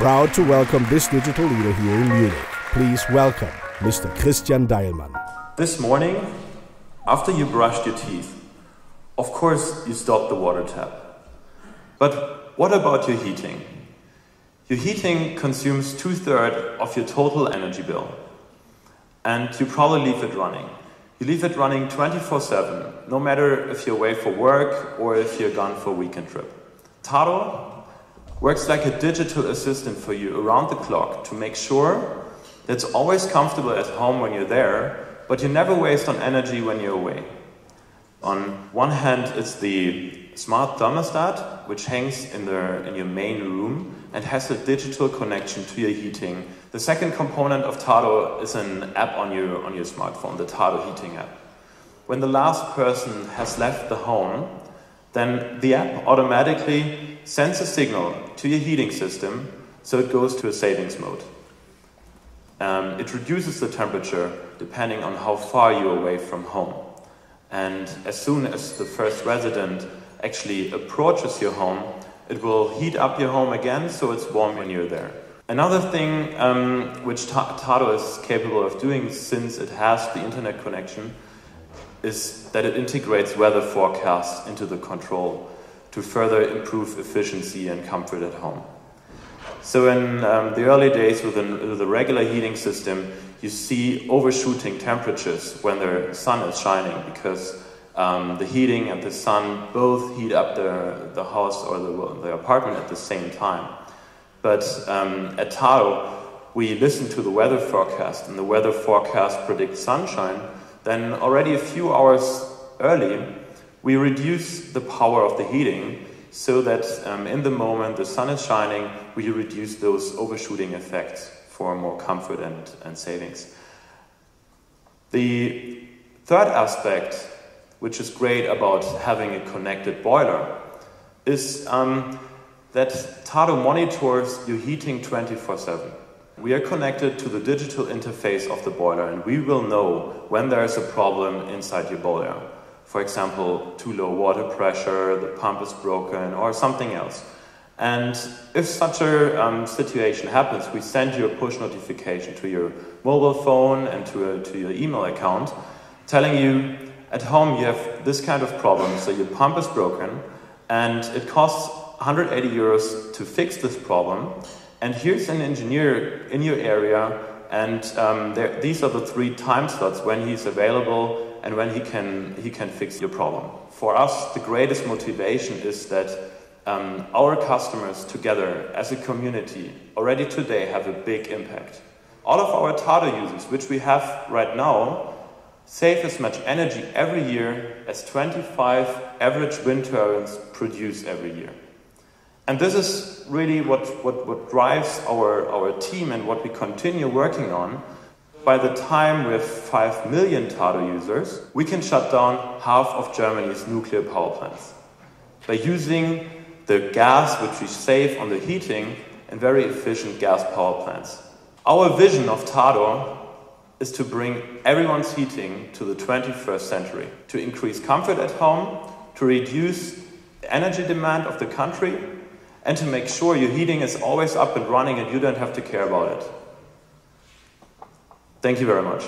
Proud to welcome this digital leader here in Munich. Please welcome Mr. Christian Deilmann. This morning, after you brushed your teeth, of course you stopped the water tap. But what about your heating? Your heating consumes two thirds of your total energy bill. And you probably leave it running. You leave it running 24 7, no matter if you're away for work or if you're gone for a weekend trip. Tado works like a digital assistant for you around the clock to make sure that it's always comfortable at home when you're there, but you never waste on energy when you're away. On one hand, it's the smart thermostat, which hangs in, the, in your main room and has a digital connection to your heating. The second component of Tado is an app on your, on your smartphone, the Tado Heating app. When the last person has left the home, then the app automatically sends a signal to your heating system so it goes to a savings mode. Um, it reduces the temperature depending on how far you're away from home. And as soon as the first resident actually approaches your home, it will heat up your home again so it's warm when you're there. Another thing um, which Tado is capable of doing since it has the internet connection is that it integrates weather forecasts into the control to further improve efficiency and comfort at home. So in um, the early days with, a regular heating system, you see overshooting temperatures when the sun is shining because um, the heating and the sun both heat up the, the house or the, the apartment at the same time. But um, at Tado, we listen to the weather forecast, and the weather forecast predicts sunshine. Then, already a few hours early, we reduce the power of the heating so that um, in the moment the sun is shining, we reduce those overshooting effects for more comfort and, and savings. The third aspect, which is great about having a connected boiler, is um, that Tado monitors your heating 24 7. We are connected to the digital interface of the boiler and we will know when there is a problem inside your boiler. For example, too low water pressure, the pump is broken, or something else. And if such a um, situation happens, we send you a push notification to your mobile phone and to, a, to your email account telling you at home you have this kind of problem, so your pump is broken and it costs 180 euros to fix this problem. And here's an engineer in your area, and um, there, these are the three time slots when he's available and when he can, he can fix your problem. For us, the greatest motivation is that um, our customers together as a community already today have a big impact. All of our Tado users, which we have right now, save as much energy every year as 25 average wind turbines produce every year. And this is really what, what, what drives our, our team and what we continue working on. By the time we have 5 million Tado users, we can shut down half of Germany's nuclear power plants by using the gas which we save on the heating in very efficient gas power plants. Our vision of Tado is to bring everyone's heating to the 21st century, to increase comfort at home, to reduce energy demand of the country, and to make sure your heating is always up and running and you don't have to care about it. Thank you very much.